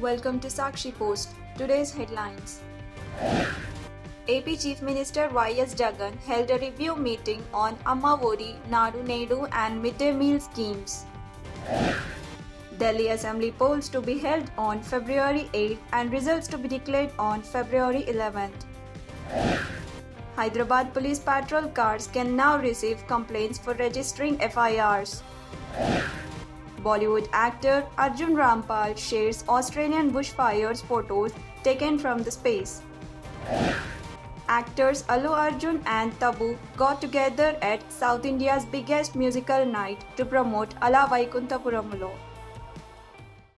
Welcome to Sakshi Post. Today's headlines. AP Chief Minister Y.S. Jagan held a review meeting on Amma Vodi, Nadu Nedu and midday meal schemes. Delhi Assembly polls to be held on February 8 and results to be declared on February 11th. Hyderabad police patrol cars can now receive complaints for registering FIRs. Bollywood actor Arjun Rampal shares Australian bushfires photos taken from the space. Actors Allu Arjun and Tabu got together at South India's biggest musical night to promote Ala Vaikunthapuramulo.